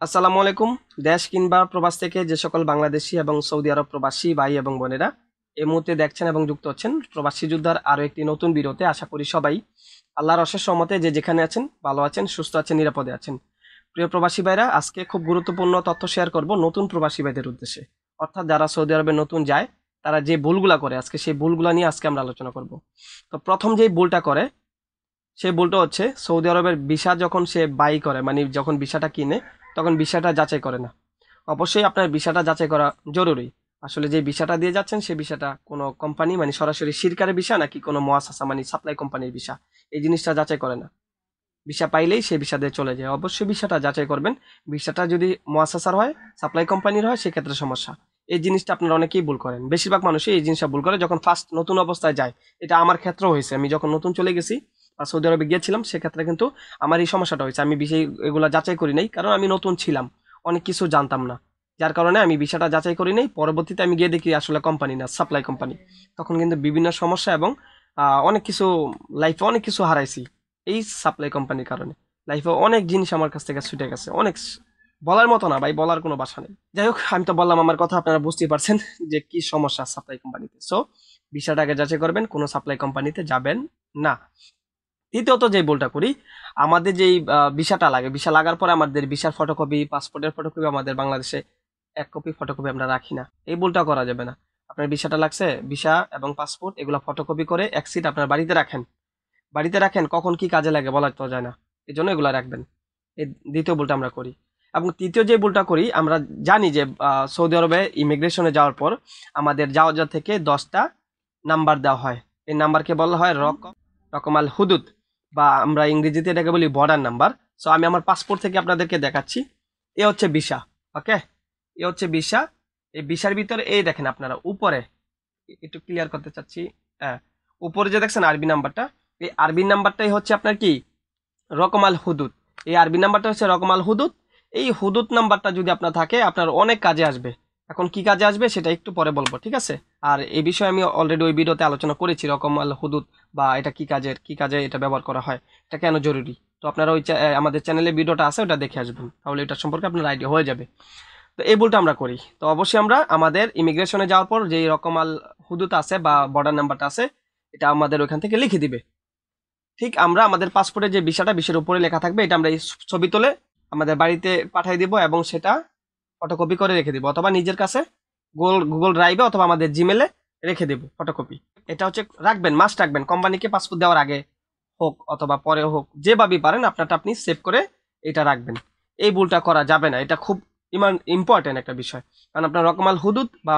আসসালামু আলাইকুম। দেশ কিংবা প্রবাস থেকে যে সকল বাংলাদেশি এবং সৌদি আরব প্রবাসী ভাই এবং বোনেরা এই মুহূর্তে দেখছেন এবং যুক্ত হচ্ছেন প্রবাসী যোদ্ধার আরও একটি নতুন বিরতে আশা করি সবাই আল্লাহর অশেষ সহমতে যে যেখানে আছেন, ভালো আছেন, সুস্থ আছেন, নিরাপদে আছেন। প্রিয় প্রবাসী ভাইরা, আজকে খুব গুরুত্বপূর্ণ তথ্য শেয়ার করব নতুন প্রবাসী ভাইদের উদ্দেশ্যে। অর্থাৎ যারা সৌদি আরবে নতুন যায়, তারা যে ভুলগুলা করে, আজকে সেই ভুলগুলা নিয়ে আজকে আমরা আলোচনা করব। তো প্রথম যেই ভুলটা করে, সেই ভুলটা হচ্ছে সৌদি আরবের ভিসা যখন সে বাই করে মানে যখন ভিসাটা কিনে তখন ভিসাটা যাচাই করে না। অবশ্যই আপনার ভিসাটা যাচাই করা জরুরি। আসলে যে ভিসাটা দিয়ে যাচ্ছেন সেই ভিসাটা কোনো কোম্পানি মানে সরাসরি সিরকারের ভিসা নাকি কোনো মহাসাসা মানে সাপ্লাই কোম্পানির ভিসা এই জিনিসটা যাচাই করে না। ভিসা পাইলেই সে ভিসা দিয়ে চলে যায়। অবশ্যই ভিসাটা যাচাই করবেন। ভিসাটা যদি মহাসাসার হয় সাপ্লাই কোম্পানির হয়, সেক্ষেত্রে সমস্যা। এই জিনিসটা আপনারা অনেকেই ভুল করেন। বেশিরভাগ মানুষই এই জিনিসটা ভুল করে যখন ফার্স্ট নতুন অবস্থায় যায়। এটা আমার ক্ষেত্রেও হয়েছে। আমি যখন নতুন চলে গেছি সৌদি আরবে গিয়েছিলাম, সেক্ষেত্রে কিন্তু আমার এই সমস্যাটা হয়েছে। আমি বিষয় এগুলো যাচাই করি নাই, কারণ আমি নতুন ছিলাম, অনেক কিছু জানতাম না। যার কারণে আমি বিষয়টা যাচাই করি নাই, পরবর্তীতে আমি গিয়ে দেখি আসলে কোম্পানি না সাপ্লাই কোম্পানি তখন কিন্তু বিভিন্ন সমস্যা এবং অনেক কিছু লাইফে অনেক কিছু হারাইছি, এই সাপ্লাই কোম্পানির কারণে। লাইফে অনেক জিনিস আমার কাছ থেকে ছুটে গেছে, অনেক বলার মতো না ভাই, বলার কোনো বাসা নেই। যাই হোক, আমি তো বললাম আমার কথা, আপনারা বুঝতেই পারছেন যে কি সমস্যা সাপ্লাই কোম্পানিতে সো ভিসাটাকে যাচাই করবেন, কোনো সাপ্লাই কোম্পানিতে যাবেন না। দ্বিতীয়ত যে ভুলটা করি, আমাদের যেই ভিসাটা লাগে, ভিসা লাগার পরে আমাদের ভিসার ফটোকপি পাসপোর্টের ফটোকপি আমাদের বাংলাদেশে এক কপি ফটোকপি আমরা রাখি না। এই ভুলটা করা যাবে না। আপনার ভিসাটা লাগছে, ভিসা এবং পাসপোর্ট এগুলো ফটোকপি করে এক সিট আপনার বাড়িতে রাখেন। বাড়িতে রাখেন, কখন কি কাজে লাগে বলা তো যায় না। এই জন্য এগুলো রাখবেন। এই দ্বিতীয় বলটা আমরা করি। এবং তৃতীয় যে ভুলটা করি, আমরা জানি যে সৌদি আরবে ইমিগ্রেশনে যাওয়ার পর আমাদের যাওয়া যাওয়া থেকে দশটা নাম্বার দেওয়া হয়। এই নাম্বারকে বলা হয় রকম রকমাল হুদুদ বা আমরা ইংরেজিতে এটাকে বলি বর্ডার নাম্বার সো আমি আমার পাসপোর্ট থেকে আপনাদেরকে দেখাচ্ছি। এ হচ্ছে ভিসা ওকে এ হচ্ছে ভিসা এই ভিসার ভিতরে, এই দেখেন আপনারা, উপরে, একটু ক্লিয়ার করতে চাচ্ছি হ্যাঁ উপরে যে দেখছেন আরবি নাম্বারটা, এই আরবি নাম্বারটাই হচ্ছে আপনার কি? রকমাল হুদুদ। এই আরবি নাম্বারটা হচ্ছে রকমাল হুদুদ। এই হুদুদ নাম্বারটা যদি আপনার থাকে, আপনার অনেক কাজে আসবে। এখন কি কাজে আসবে, সেটা একটু পরে বলব, ঠিক আছে? আর এই বিষয়ে আমি অলরেডি ওই ভিডিওতে আলোচনা করেছি রকমাল হুদুদ। বা এটা কি কাজের, কি কাজে এটা ব্যবহার করা হয়, এটা কেন জরুরি? তো আপনারা ওই আমাদের চ্যানেলে ভিডিওটা আছে, ওটা দেখে আসবেন। তাহলে এটা সম্পর্কে আপনার আইডিয়া হয়ে যাবে। তো এই ভুলটা আমরা করি। তো অবশ্যই আমরা আমাদের ইমিগ্রেশনে যাওয়ার পর যে রকমাল হুদুত আছে বা বর্ডার নাম্বারটা আছে, এটা আমাদের ওইখান থেকে লিখে দিবে। ঠিক আমরা আমাদের পাসপোর্টে যে বিষয়টা বিষয়ের উপরে লেখা থাকবে, এটা আমরা এই ছবি তুলে আমাদের বাড়িতে পাঠিয়ে দিব এবং সেটা ফটোকপি করে রেখে দিব। অথবা নিজের কাছে গুগল গুগল ড্রাইভে অথবা আমাদের জিমেলে রেখে দেব ফটোকপি এটা হচ্ছে রাখবেন, মাস্ট রাখবেন। কোম্পানিকে পাসপোর্ট দেওয়ার আগে হোক অথবা পরে হোক যেভাবেই পারেন, আপনারটা আপনি সেভ করে এটা রাখবেন। এই ভুলটা করা যাবে না, এটা খুব ইমান ইম্পর্টেন্ট একটা বিষয়। কারণ আপনার রকমাল হুদুদ বা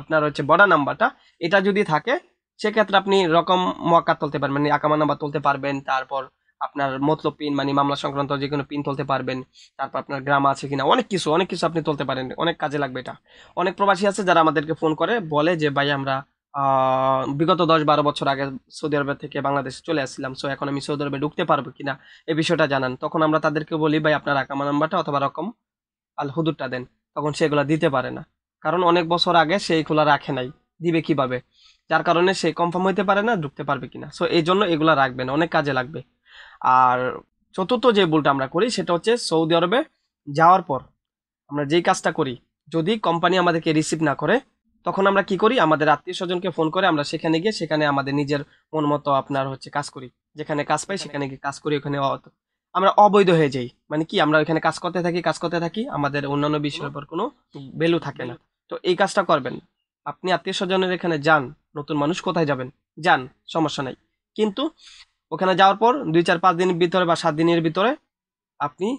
আপনার হচ্ছে বর্ডার নাম্বারটা, এটা যদি থাকে, সেক্ষেত্রে আপনি রকম মক্কা তুলতে পারবেন মানে আকামা নাম্বার তুলতে পারবেন, তারপর আপনার মতলব পিন মানে মামলা সংক্রান্ত যে কোনো পিন তুলতে পারবেন, তারপর আপনার গ্রাম আছে কিনা, অনেক কিছু অনেক কিছু আপনি তুলতে পারেন, অনেক কাজে লাগবে এটা। অনেক প্রবাসী আছে যারা আমাদেরকে ফোন করে, বলে যে, ভাই, আমরা বিগত দশ বারো বছর আগে সৌদি আরবের থেকে বাংলাদেশে চলে আসছিলাম। সো এখন আমি সৌদি আরবে ঢুকতে পারব কিনা এই বিষয়টা জানান। তখন আমরা তাদেরকে বলি, ভাই, আপনার আকামা নাম্বারটা অথবা রকম আল হুদুরটা দেন। তখন সেগুলা দিতে পারে না। কারণ অনেক বছর আগে সেইগুলা রাখে নাই। দিবে কীভাবে? যার কারণে সে কনফার্ম হইতে পারে না, ঢুকতে পারবে কিনা। সো এই জন্য এগুলা রাখবেন, অনেক কাজে লাগবে। আর চতুর্থ যে ভুলটা আমরা করি, সেটা হচ্ছে সৌদি আরবে যাওয়ার পর আমরা যেই কাজটা করি, যদি কোম্পানি আমাদেরকে রিসিভ না করে তখন আমরা কি করি? আমাদের আত্মীয় স্বজনকে ফোন করে আমরা সেখানে গিয়ে সেখানে আমাদের নিজের মন মতো আপনার হচ্ছে কাজ করি। যেখানে কাজ পাই সেখানে। গিয়ে কাজ করি ওখানে আমরা অবৈধ হয়ে যাই। মানে কি? আমরা ওখানে কাজ করতে থাকি কাজ করতে থাকি আমাদের অন্যান্য বিষয়ের উপর কোনো ভ্যালু থাকে না। তো এই কাজটা করবেন। আপনি আত্মীয় স্বজনের এখানে যান নতুন মানুষ কোথায় যাবেন? যান সমস্যা নাই। কিন্তু ওখানে যাওয়ার পর দুই চার পাঁচ দিনের ভিতরে বা সাত দিনের ভিতরে আপনি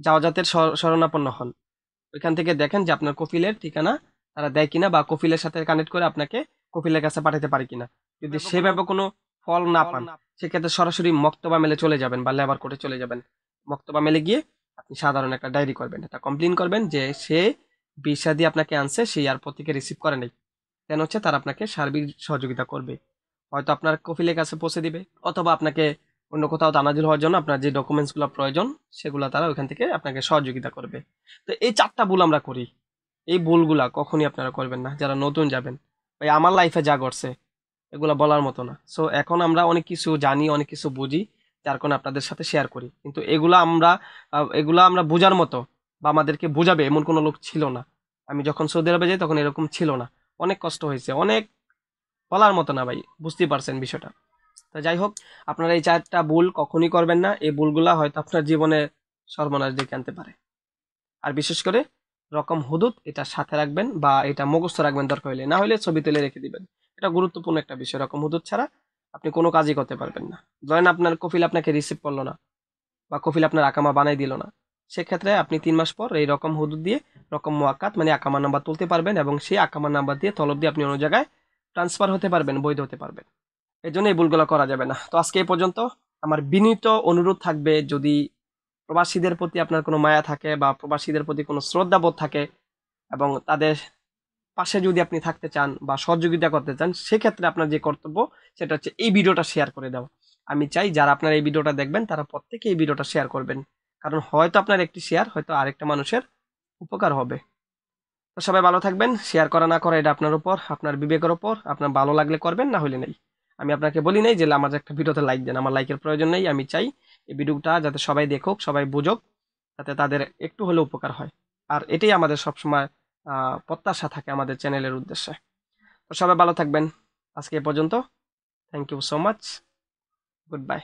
যাওয়া জাতের শর- শরণাপন্ন হন। ওইখান থেকে দেখেন যে আপনার কফিলের ঠিকানা তারা দেয় কিনা বা কফিলের সাথে কানেক্ট করে আপনাকে কফিলের কাছে পাঠাতে পারে কিনা। যদি সেভাবে কোনো ফল না পান সেক্ষেত্রে সরাসরি মক্তবা মেলে চলে যাবেন বা লেবার কোর্টে চলে যাবেন। মক্তবা মেলে গিয়ে আপনি সাধারণ একটা ডায়েরি করবেন। এটা কমপ্লেন করবেন যে সে ভিসা দিয়ে আপনাকে আনছে সেই আর থেকে রিসিভ করে নাই। দেন হচ্ছে? তারা আপনাকে সার্বিক সহযোগিতা করবে। হয়তো আপনার কফিলের কাছে পৌঁছে দিবে অথবা আপনাকে অন্য কোথাও তানাজুল হওয়ার জন্য আপনার যে ডকুমেন্টসগুলো প্রয়োজন সেগুলো তারা ওইখান থেকে আপনাকে সহযোগিতা করবে। তো এই চারটা ভুল আমরা করি। এই ভুলগুলা কখনই আপনারা করবেন না, যারা নতুন যাবেন। ভাই, আমার লাইফে যা ঘটছে, এগুলা বলার মতো না। সো এখন আমরা অনেক কিছু জানি, অনেক কিছু বুঝি, যার কারণে আপনাদের সাথে শেয়ার করি। কিন্তু এগুলা আমরা এগুলা আমরা বোঝার মতো বা আমাদেরকে বোঝাবে এমন কোনো লোক ছিল না। আমি যখন সৌদি আরবে যাই, তখন এরকম ছিল না। অনেক কষ্ট হয়েছে, অনেক বলার মতো না ভাই, বুঝতেই পারছেন বিষয়টা। তো যাই হোক, আপনারা এই চারটা ভুল কখনই করবেন না। এই ভুলগুলা হয়তো আপনার জীবনে সর্বনাশ ডেকে আনতে পারে। আর বিশেষ করে রকম হুদুদ, এটা সাথে রাখবেন বা এটা মুখস্থ রাখবেন দরকার হলে না হলে ছবি তুলে রেখে দিবেন। এটা গুরুত্বপূর্ণ একটা বিষয় রকম হুদুদ ছাড়া আপনি কোনো কাজই করতে পারবেন না। ধরেন আপনার কফিল আপনাকে রিসিভ করল না বা কফিল আপনার আকামা বানাই দিল না, সেক্ষেত্রে আপনি তিন মাস পর এই রকম হুদুদ দিয়ে, রকম মোয়াক্কাত মানে আকামা নাম্বার তুলতে পারবেন এবং সেই আকামা নাম্বার দিয়ে তলব দিয়ে আপনি অন্য জায়গায় ট্রান্সফার হতে পারবেন, বৈধ হতে পারবেন। এই জন্য এই ভুলগুলো করা যাবে না। তো আজকে এই পর্যন্ত আমার বিনীত অনুরোধ থাকবে যদি প্রবাসীদের প্রতি আপনার কোনো মায়া থাকে বা প্রবাসীদের প্রতি কোনো শ্রদ্ধাবোধ থাকে এবং তাদের পাশে যদি আপনি থাকতে চান বা সহযোগিতা করতে চান, সেক্ষেত্রে আপনার যে কর্তব্য সেটা হচ্ছে এই ভিডিওটা শেয়ার করে দেওয়া আমি চাই যারা আপনার এই ভিডিওটা দেখবেন, তারা প্রত্যেকে এই ভিডিওটা শেয়ার করবেন। কারণ হয়তো আপনার একটি শেয়ার হয়তো আরেকটা মানুষের উপকার হবে। তো সবাই ভালো থাকবেন শেয়ার করা না করা এটা আপনার উপর, আপনার বিবেকের উপর, আপনার ভালো লাগলে করবেন, না হলে নেই। আমি আপনাকে বলি নাই যে আমার একটা ভিডিওতে লাইক দেন, আমার লাইকের প্রয়োজন নেই, আমি চাই এই ভিডিওটা যাতে সবাই দেখুক, সবাই বুঝুক, যাতে তাদের একটু হলেও উপকার হয়। আর এটাই আমাদের সবসময় সময় প্রত্যাশা থাকে আমাদের চ্যানেলের উদ্দেশ্যে। তো সবাই ভালো থাকবেন। আজকে এ পর্যন্ত। Thank you so much good bye